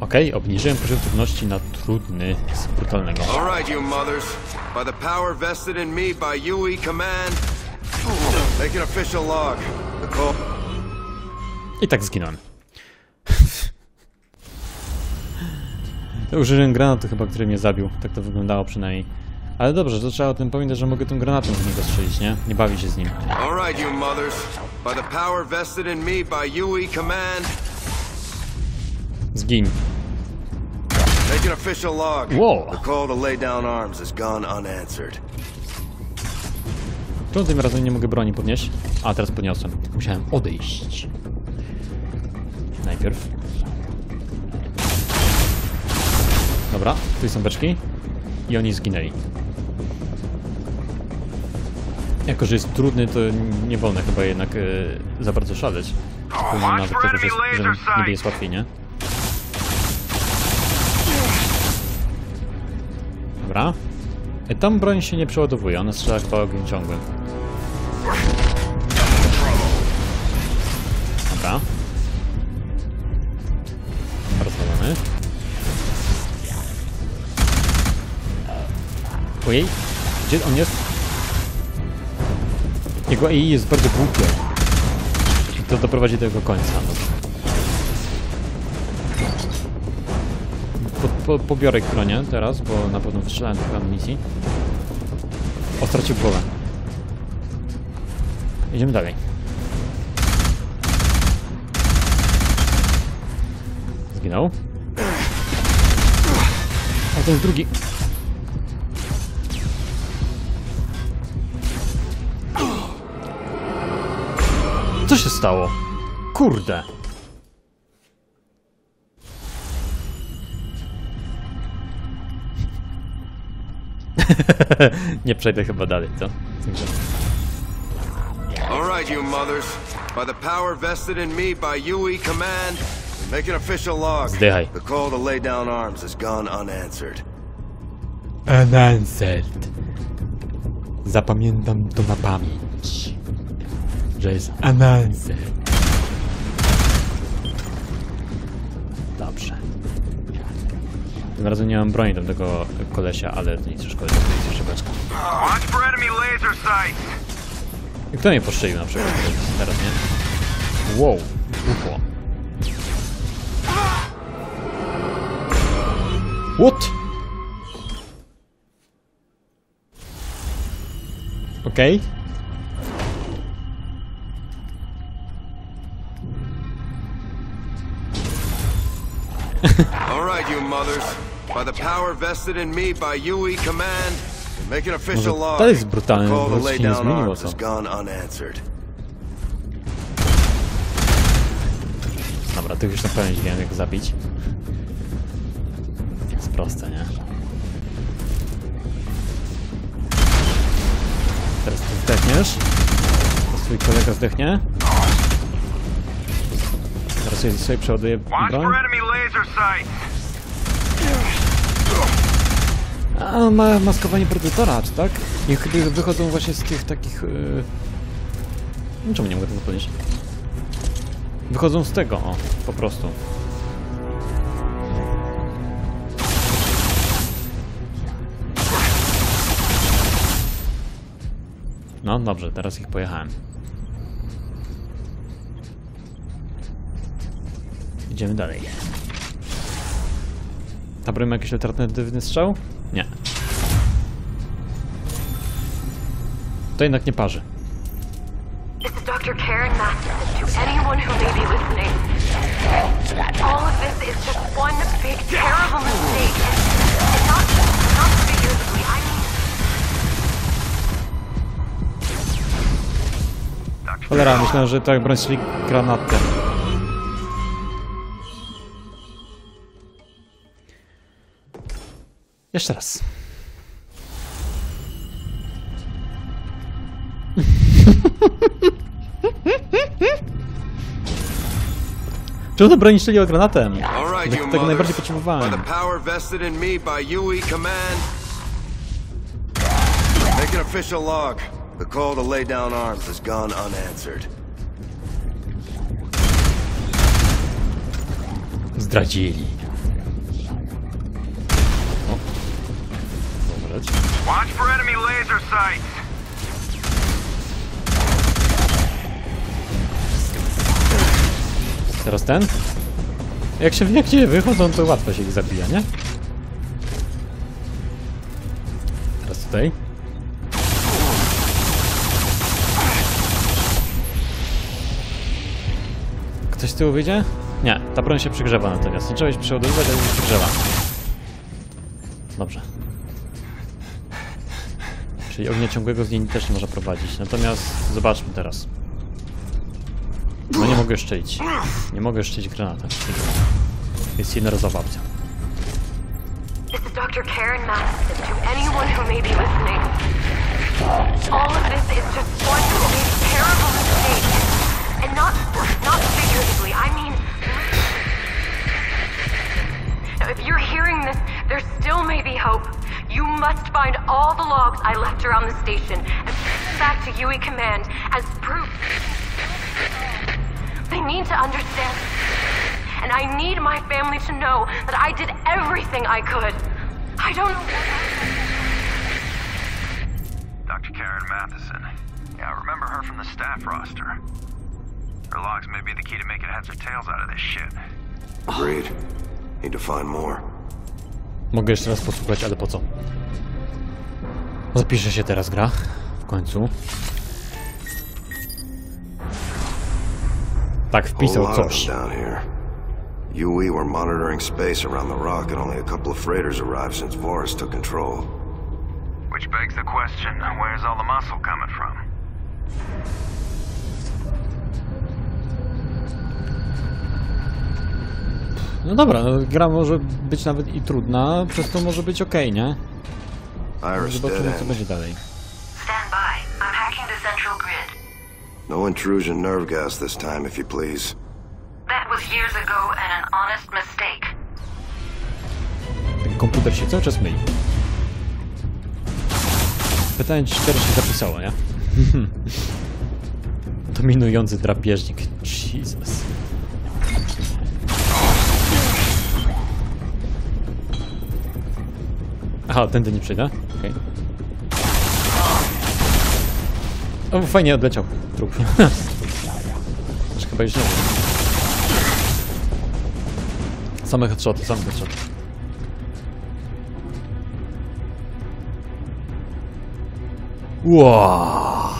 Okej, obniżyłem poziom trudności na trudny z brutalnego. All right, you mothers. By the power vested in me by UE Command, make an official log. I tak zginąłem. Użyłem granatu chyba, który mnie zabił. Tak to wyglądało przynajmniej. Ale dobrze, to trzeba o tym pamiętać, że mogę tym granatem z niego strzelić, nie? Nie bawi się z nim. All right, you mothers. By the power vested in me by UE Command, Zgin. make an official log. Whoa. The call to lay down arms has gone unanswered. Czemu tym razem nie mogę broni podnieść? A, teraz podniosłem. Musiałem odejść. Najpierw. Dobra, tu są beczki. I oni zginęli. Jako, że jest trudny, to nie wolno chyba jednak e, za bardzo szaleć. Pomimo nawet tego, że, że niby jest łatwiej, nie? Dobra. E, Tam broń się nie przeładowuje, ona strzela chyba ogień ciągłym. Dobra. Rozwalony. Ojej, gdzie on jest? Jego AI jest bardzo głupie. I to doprowadzi do jego końca. Po, po, pobiorę bronię teraz, bo na pewno wystrzelałem trochę amunicji. O, stracił głowę. Idziemy dalej. Zginął. A ten drugi. Co się stało? Kurde. Nie przejdę chyba dalej, co? All right, you mothers. By the power vested in me by UE Command, make an official log. Zdychaj. The call to lay down arms has gone unanswered. Unanswered. Zapamiętam to na pamięć. Że jest unanswered. Tym razem nie mam broni do tego kolesia, ale to nic przeszkody, to jest jeszcze beczka. Watch for enemy laser sights. I kto mnie postrzelił na przykład teraz, nie? Wow, ufo. What? Okej. All right, you mothers. By the power vested in me by UE Command, make an official log. to jest brutalne, The call to bo lay się nie down zmieniło arms co. has gone unanswered. Dobra, tych już na pewno wiem jak zabić. Jest proste, nie? Teraz ty zdechniesz. Teraz twój kolega zdechnie. Teraz sobie przeładuję Watch broń. A, ma maskowanie predatora, czy tak? Chyba wychodzą właśnie z tych takich... Yy... Czemu nie mogę tego podnieść? Wychodzą z tego, o, po prostu. No, dobrze, teraz ich pojechałem. Idziemy dalej. Ta broń ma jakiś alternatywny strzał? To jednak nie parzy. Is Dr. Karen Masterson to anyone who may be listening. All of this is just one big, terrible mistake. And, not, not figuratively, I mean... Cholera, myślałem, że tak broń granatem. Jeszcze raz. Czemu to broń strzeliła granatem? Tego, tego tak- tak najbardziej potrzebowałem. Make an official log. The call to lay down arms has gone unanswered. Zdradzili. Watch for enemy laser sights. Teraz ten? Jak się jak nie wychodzą, to łatwo się ich zabija, nie? Teraz tutaj. Ktoś z tyłu wyjdzie? Nie, ta broń się przygrzewa natomiast. Się przeładowywać, ale się przygrzewa. Dobrze. Czyli ognia ciągłego z niej też nie można prowadzić. Natomiast zobaczmy teraz. Mogę szczelić. Nie mogę szczelić granata. Jest jednorazowa opcja. This is Dr. Karen Matheson to anyone who may be listening. All of this is just one big terrible mistake. And not not figuratively, I mean Now, if you're hearing this, there still may be hope. You must find all the logs I left around the station and back to UE Command as proof. They need to understand. And I need my family to know that I did everything I could. I don't know. Dr. Karen Matheson. Yeah, I remember her from the staff roster. Her logs may be the key to making heads or tails out of this shit. Agreed. Need to find more. Mogę jeszcze raz posłuchać, ale po co? Zapisze się teraz gra. W końcu. Tak, Whole wpisał lot of coś. them down here. UE were monitoring space around the rock, and only a couple of freighters arrived since Voris took control. Which begs the question, where's all the muscle coming from? No dobra, no, gra może być nawet i trudna, przez to może być ok, nie? Iris dead Zobaczymy, co będzie dalej. No intrusion nerve gas this time, if you please. That was years ago and an honest mistake. Ten komputer się cały czas myli. Pytanie, czy teraz się zapisało, nie? Dominujący drapieżnik. Jesus. Aha, tędy nie przejdę? Okej. O, fajnie odleciał trup. Chyba już nie wiem. Same headshoty, same headshoty. Wow.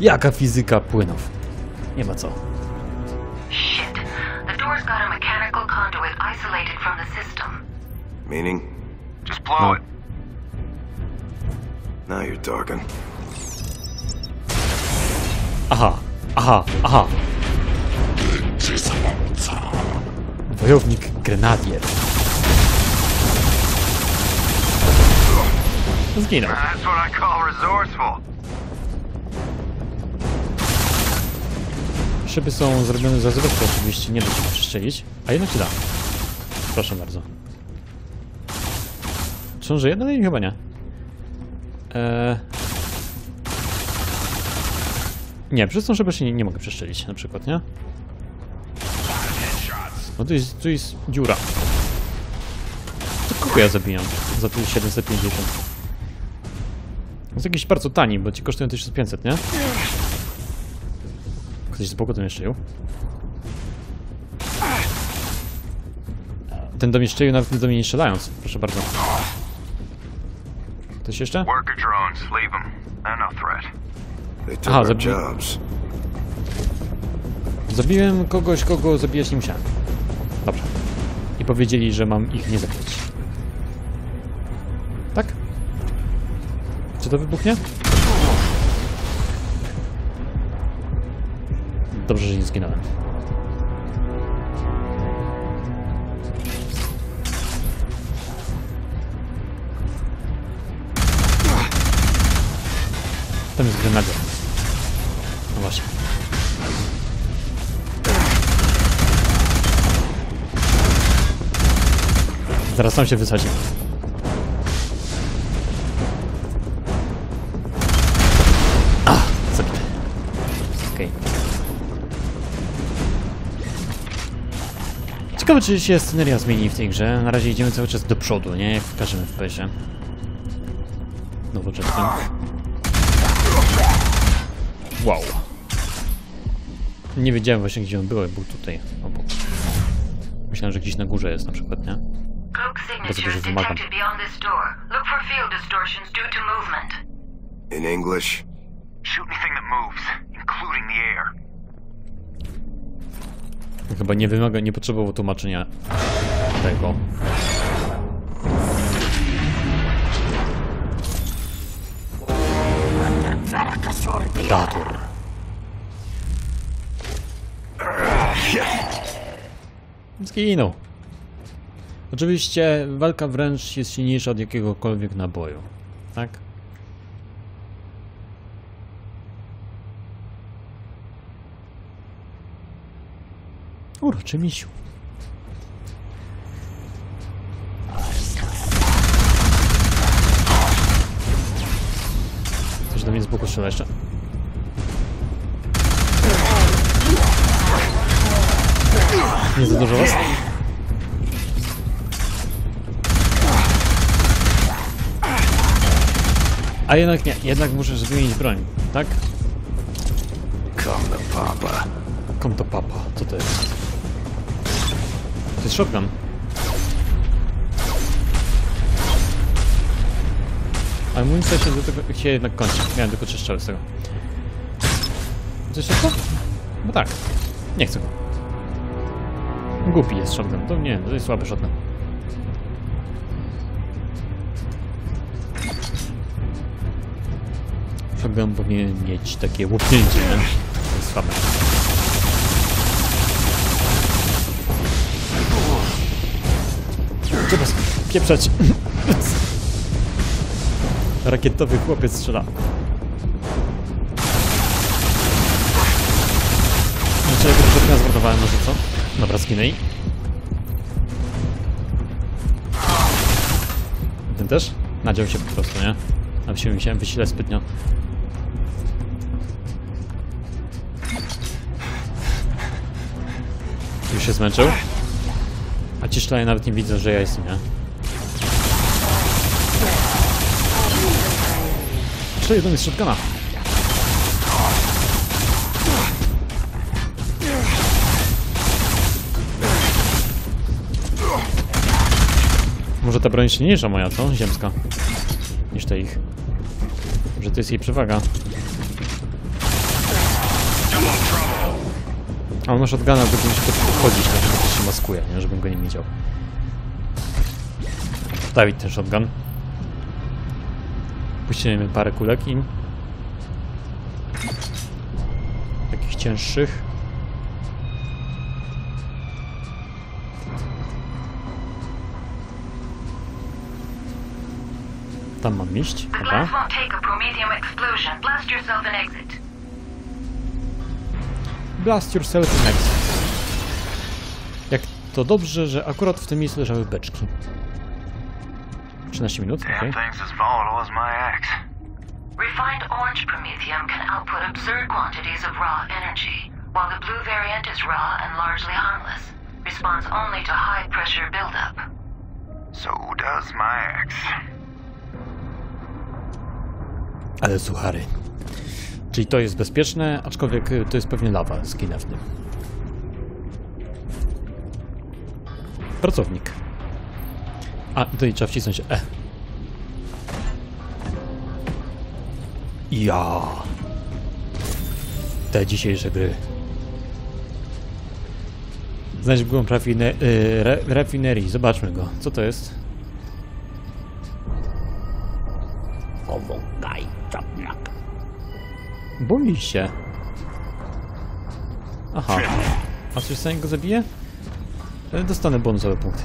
Jaka fizyka płynów. Nie ma co. Shit. The door's got a mechanical conduit isolated from the system. Meaning? Just blow No. it. Now you're talking. Aha, aha, aha. Wojownik grenadier. Zginął. Szyby są zrobione za zwykle oczywiście, nie da się przestrzelić. A jednak się da. Proszę bardzo. Czy on żyje? Dalej chyba nie. Eee... Nie, przez tą szybę się nie, nie mogę przestrzelić na przykład, nie? No tu jest, tu jest dziura. To kogo ja zabijam? Za tu 750. Jest jakiś bardzo tani, bo ci kosztują 1500, nie? Ktoś z boku to mnie strzelił. Ten do mnie strzelił nawet do mnie nie strzelając. Proszę bardzo. Ktoś jeszcze? Drones. Aha, zabi-. Zabiłem kogoś, kogo zabijać nie musiałem. Dobrze. I powiedzieli, że mam ich nie zabijać. Tak? Czy to wybuchnie? Dobrze, że nie zginąłem. Tam jest grenadier. Zaraz sam się wysadzi. A, zabity. Okej. Ciekawe, czy się sceneria zmieni w tej grze. Na razie idziemy cały czas do przodu, nie? Jak w każdym FPS-ie. nowoczesnym. Wow. Nie wiedziałem właśnie gdzie on był, był tutaj obok. Myślałem, że gdzieś na górze jest na przykład, nie? Bardzo dużo signatures wymagam. detected beyond this door. Look for field distortions due to movement. In English? Shoot anything that moves, including the air. Chyba nie wymaga, nie potrzebował tłumaczenia tego. Dator. Zginął. Oczywiście walka wręcz jest silniejsza od jakiegokolwiek naboju. Tak? Uroczy misiu. Coś do mnie z boku strzela jeszcze. Nie za dużo was? A jednak nie, jednak muszę zmienić broń, tak? Come the papa. Kom to papa, co to jest? To jest shotgun. Ale amunicja się do tego się jednak kończy. Miałem tylko trzy strzały z tego. Coś jeszcze? No tak. Nie chcę go. Głupi jest shotgun. To nie, to jest słaby shotgun. Shotgun powinien mieć takie łupnięcie, nie? To jest słabe. Trzeba pieprzać. Rakietowy chłopiec strzela. Jeszcze jego shotguna zmarnowałem może co? Dobra, zginęli. Ten też? Nadział się po prostu, nie? A się musiałem wysilać zbytnio. Już się zmęczył? A ci szlaje nawet nie widzą, że ja? Strzelił do mnie z shotguna. Może ta broń silniejsza moja, co? Ziemska. Niż te ich. Że to jest jej przewaga. A on ma shotguna, by musi podchodzić, na przykład też się maskuje, nie? Żebym go nie widział. Dawid ten shotgun. Puścimy parę kulek im. Takich cięższych. Tam mam iść, The dobra. glass won't take a promethium explosion. Blast yourself and exit. Blast yourself in exit. Jak to dobrze, że akurat w tym miejscu leżały beczki. 13 minut, okej. Damn thing's as volatile as my axe. Refined orange promethium can output absurd quantities of raw energy, while the blue variant is raw and largely harmless. Responds only to high pressure buildup. So does my axe. Ale suchary. Czyli to jest bezpieczne, aczkolwiek y, to jest pewnie lawa, zginę w. Pracownik. A, tutaj trzeba wcisnąć E. Ja. Te dzisiejsze gry. Znajdź głąb rafine, y, re. Zobaczmy go. Co to jest? Czapniak. Boi się. Aha. A coś za go zabije? E, Dostanę bonusowy punkt.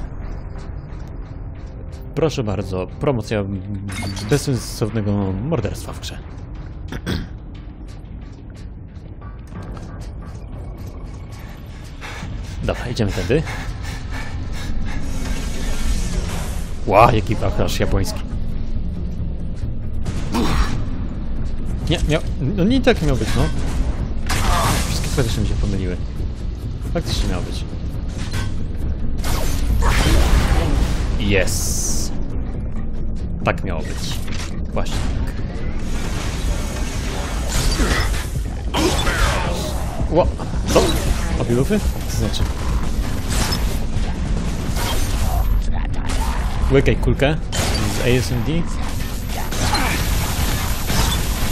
Proszę bardzo, promocja bezsensownego morderstwa w grze. Dobra, idziemy tędy. Ła, jaki wachlarz japoński. Nie, miał... No nie tak miał być, no. Wszystkie faktycznie mi się pomyliły. Faktycznie miał być. Yes. Tak miało być. Właśnie tak. Ło! Co? Obilufy? Co znaczy? Łykaj kulkę z ASMD.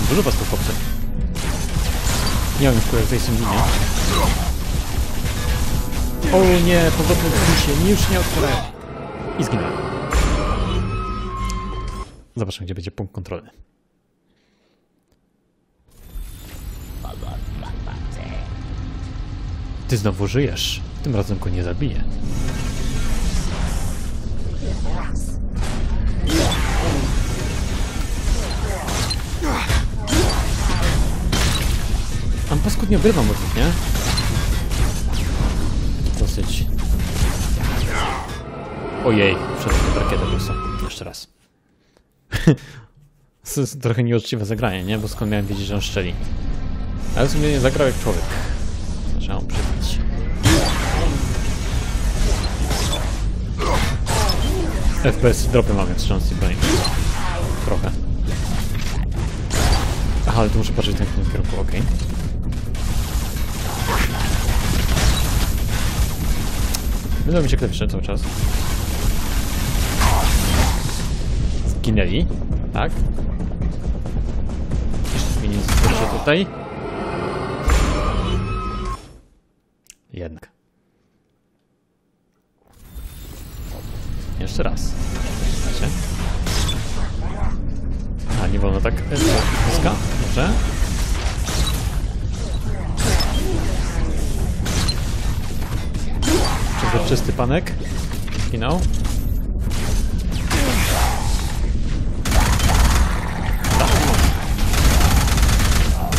Dużo was tu chłopcy. Nie mam już kulek z ASMD, nie? O nie, powrotne się już nie otwierają. I zginąłem. Zobaczymy, gdzie będzie punkt kontrolny. Ty znowu żyjesz. Tym razem go nie zabiję. Mam paskudnie obrywam od nich, nie? Dosyć. Ojej, pod rakietę prosto. Jeszcze raz. To jest trochę nieuczciwe zagranie, nie? Bo skąd miałem wiedzieć, że on szczeli? Ale w sumie nie zagrał jak człowiek. Trzeba mu przyznać. FPS dropy mam jak strzelam z tej broni. Trochę. Aha, ale tu muszę patrzeć w tym kierunku, okej. Będą mi się klawisze cały czas. Zginęli, tak? Jeszcze zmienię proszę tutaj. Jednak. Jeszcze raz. Słuchajcie. A, nie wolno tak e, bliska? Dobrze. Przezroczysty panek. Finał.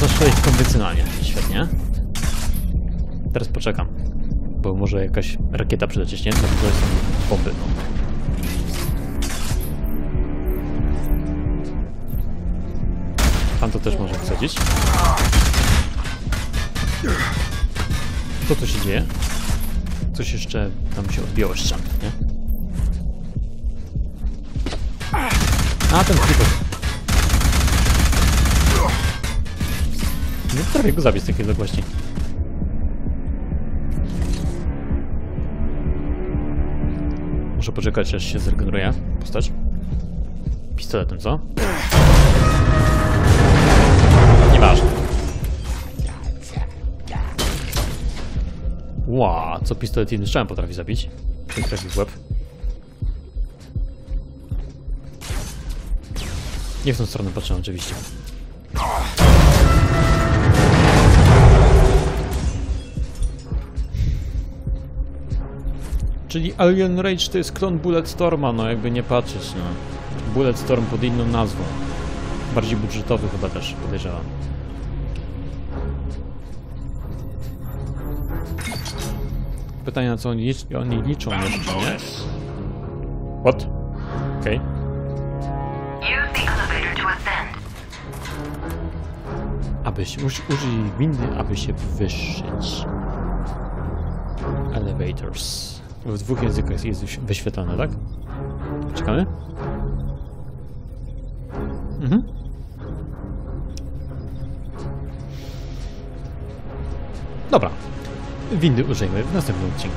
Zaszło ich konwencjonalnie. Świetnie. Teraz poczekam. Bo może jakaś rakieta przylecieć, nie? Dlatego są bomby. Pan to też może wsadzić. Co tu się dzieje? Coś jeszcze tam się odbiło ścian, nie? A, ten creeper. Nie potrafię go zabić z takiej odległości. Muszę poczekać, aż się zregeneruje postać. Pistoletem, co? Nieważne. Ła, co pistolet jednym strzałem potrafi zabić? Ten trafi w łeb. Nie w tą stronę patrzę oczywiście. Czyli Alien Rage to jest klon Bulletstorma, no jakby nie patrzeć, no. Bulletstorm pod inną nazwą. Bardziej budżetowy chyba też, podejrzewam. Pytanie na co oni, oni liczą jeszcze, nie? What? Okej. Okay. Use the elevator to ascend. Aby się, uż, użyj windy, aby się wyższyć. Elevators. W dwóch językach jest wyś- wyświetlane, tak? Czekamy? Mhm. Dobra. Windy użyjmy w następnym odcinku.